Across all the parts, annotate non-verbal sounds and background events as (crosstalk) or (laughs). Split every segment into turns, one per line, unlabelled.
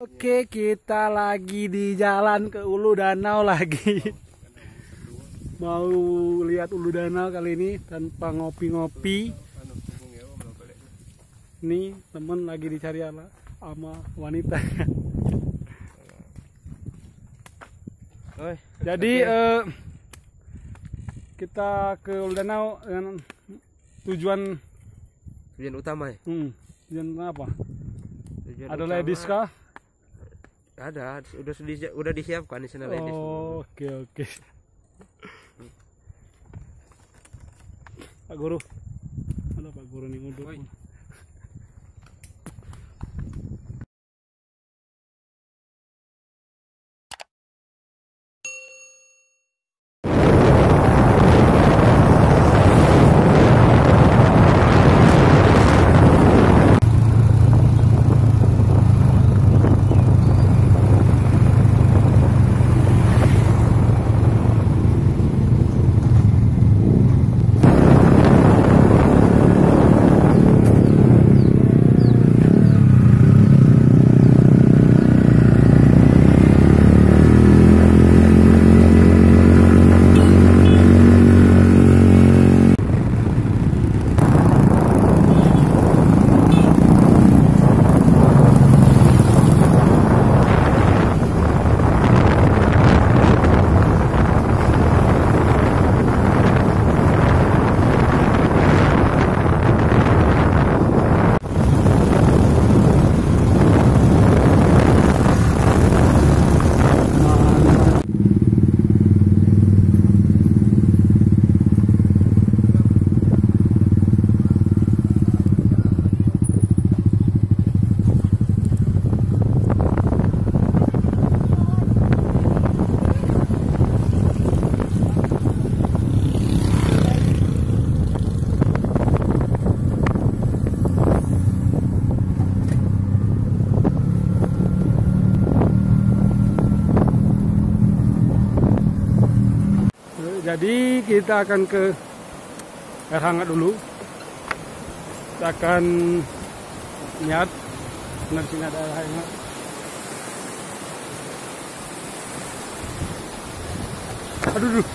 Oke, kita lagi di jalan ke Ulu Danau lagi. Mau lihat Ulu Danau kali ini tanpa ngopi-ngopi. Nih, temen lagi dicari ala sama wanita. Jadi eh, kita ke Ulu Danau dengan tujuan
tujuan utama ya?
hmm, tujuan apa?
Tujuan
Ada
utama-
ladies kah?
Ada, udah di- udah disiapkan di sana ladies.
Oh, oke oke. Pak Guru. Ada Pak Guru nih nguduk. Jadi kita akan ke air hangat dulu. Kita akan lihat benar sini ada air hangat. Aduh, aduh.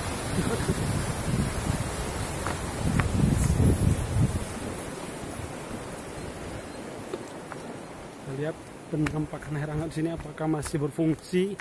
Lihat penampakan air hangat sini apakah masih berfungsi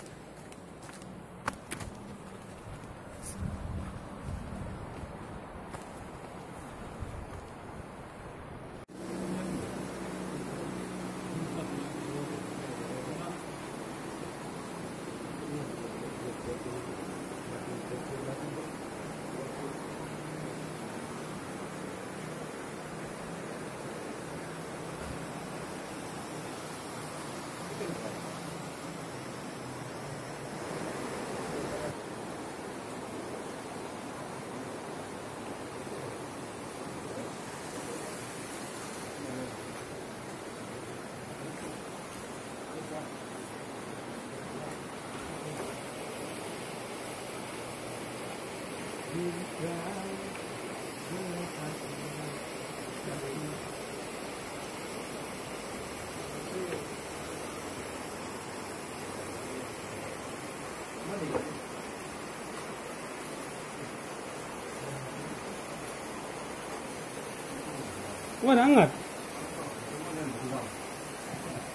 Wah, hangat.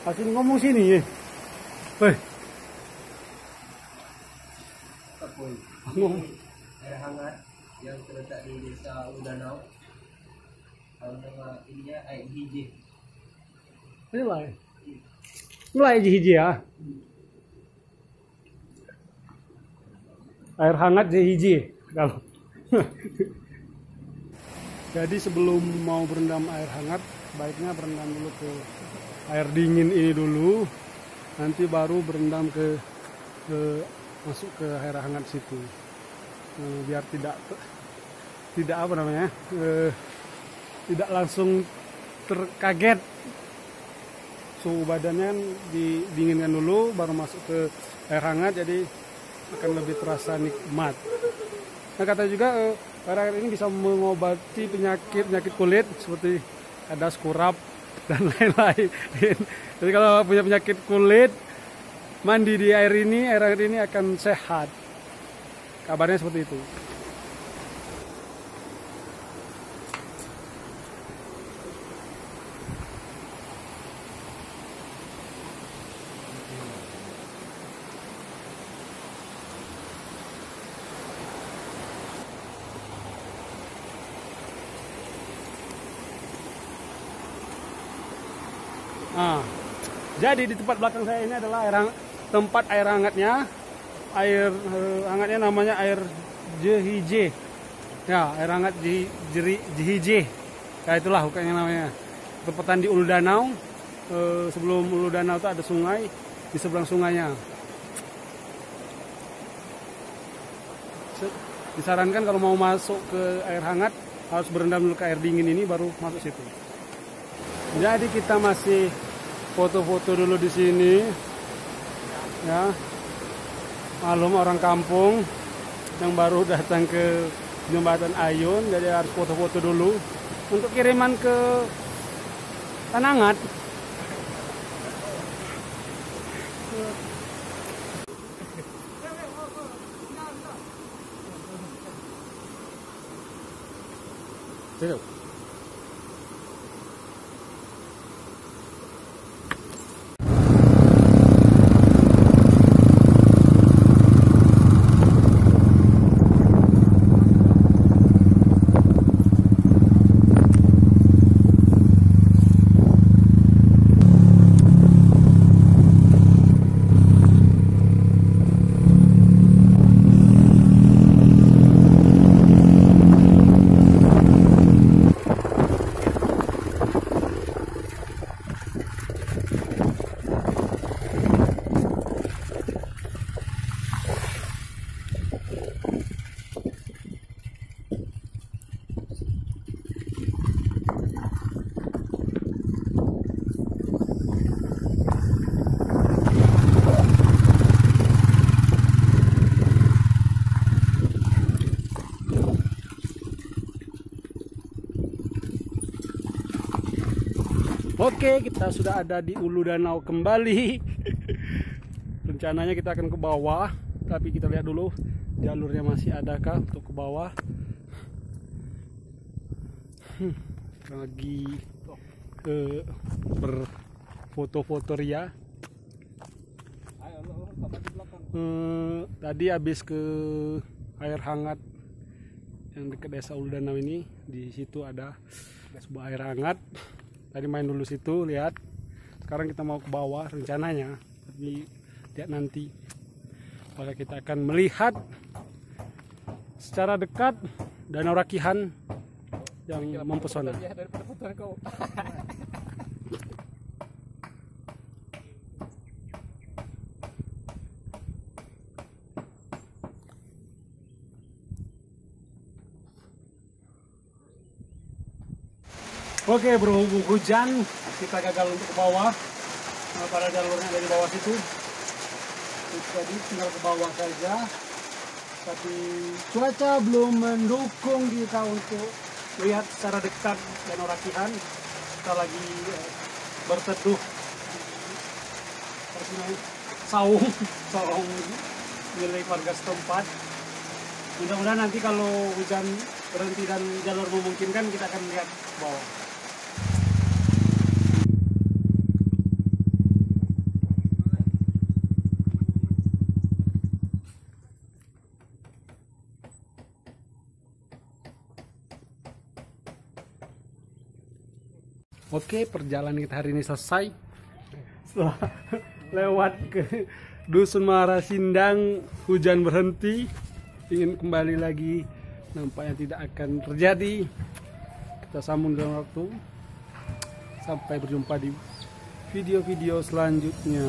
Asin ngomong sini ya. Ngomong.
Air hangat yang terletak di desa Udanau. Kalau nama ininya air hiji.
Ini lah. Mulai hiji ya. Air hangat jadi hiji kalau. (laughs) Jadi sebelum mau berendam air hangat, baiknya berendam dulu ke air dingin ini dulu. Nanti baru berendam ke, ke masuk ke air hangat situ. Eh, biar tidak tidak apa namanya? eh, tidak langsung terkaget suhu badannya kan didinginkan dulu baru masuk ke air hangat jadi akan lebih terasa nikmat. Nah kata juga eh, air ini bisa mengobati penyakit penyakit kulit seperti ada kurap dan (laughs) lain-lain. Jadi kalau punya penyakit kulit mandi di air ini, air air ini akan sehat. Kabarnya seperti itu. Nah, jadi di tempat belakang saya ini adalah air tempat air hangatnya. Air eh, hangatnya namanya air jehije. Ya, air hangat Jehi- jeri jehije. Ya itulah bukannya namanya. Tempatan di Ulu Danau. Eh, sebelum Ulu Danau itu ada sungai. Di seberang sungainya. Disarankan kalau mau masuk ke air hangat harus berendam dulu ke air dingin ini baru masuk situ. Jadi kita masih foto-foto dulu di sini. Ya. Malum orang kampung yang baru datang ke jembatan Ayun, jadi harus foto-foto dulu untuk kiriman ke Tanangat. Tuh. Oke, kita sudah ada di Ulu Danau kembali. (laughs) Rencananya kita akan ke bawah, tapi kita lihat dulu jalurnya masih adakah untuk ke bawah. Hmm, lagi ke berfoto-foto ria. Eh, tadi habis ke air hangat yang dekat desa Ulu Danau ini, di situ ada sebuah air hangat tadi main dulu situ lihat. Sekarang kita mau ke bawah rencananya. Tapi lihat nanti. Maka kita akan melihat secara dekat danau rakihan yang mempesona (laughs) Oke berhubung hujan kita gagal untuk ke bawah. Nah, pada jalurnya dari bawah situ. Jadi tinggal ke bawah saja. Tapi cuaca belum mendukung kita untuk lihat secara dekat danau rakihan kita lagi eh, berteduh ini, saung (laughs) saung milik warga setempat. Mudah-mudahan nanti kalau hujan berhenti dan jalur memungkinkan kita akan lihat bawah Oke, perjalanan kita hari ini selesai. Setelah (laughs) lewat ke Dusun Muara Sindang, hujan berhenti. Ingin kembali lagi, nampaknya tidak akan terjadi. Kita sambung dalam waktu. Sampai berjumpa di video-video selanjutnya.